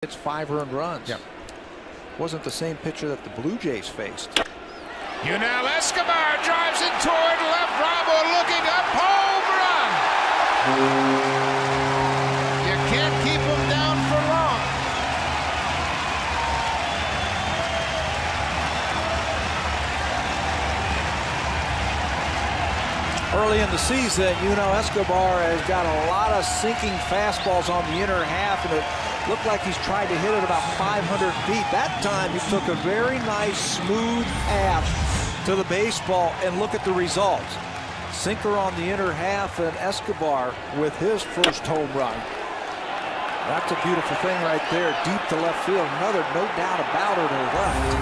It's five earned runs. Yep. Wasn't the same pitcher that the Blue Jays faced. Yunel Escobar drives it toward left. Bravo looking up. Home run. You can't keep him down for long. Early in the season, Yunel Escobar has got a lot of sinking fastballs on the inner half, and it looked like he's tried to hit it about 500 feet. That time, he took a very nice, smooth path to the baseball, and look at the results. Sinker on the inner half, and Escobar with his first home run. That's a beautiful thing right there, deep to left field. Another, no doubt about it, to left.